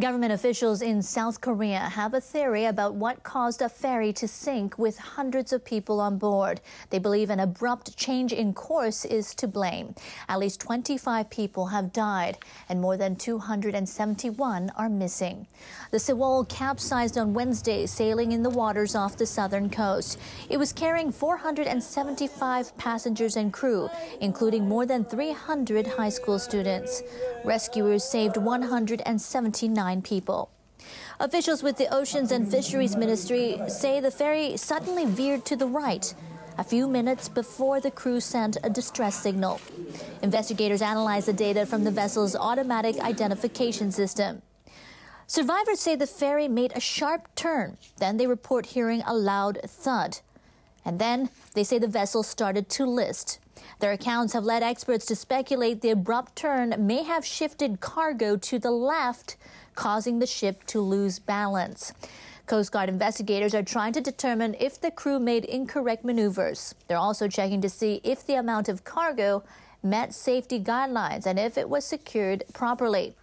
Government officials in South Korea have a theory about what caused a ferry to sink with hundreds of people on board. They believe an abrupt change in course is to blame. At least 25 people have died and more than 271 are missing. The Sewol capsized on Wednesday, sailing in the waters off the southern coast. It was carrying 475 passengers and crew, including more than 300 high school students. Rescuers saved 179 nine people. Officials with the Oceans and Fisheries Ministry say the ferry suddenly veered to the right a few minutes before the crew sent a distress signal. Investigators analyzed the data from the vessel's automatic identification system. Survivors say the ferry made a sharp turn. Then they report hearing a loud thud. And then they say the vessel started to list. Their accounts have led experts to speculate the abrupt turn may have shifted cargo to the left, causing the ship to lose balance. Coast Guard investigators are trying to determine if the crew made incorrect maneuvers. They're also checking to see if the amount of cargo met safety guidelines and if it was secured properly.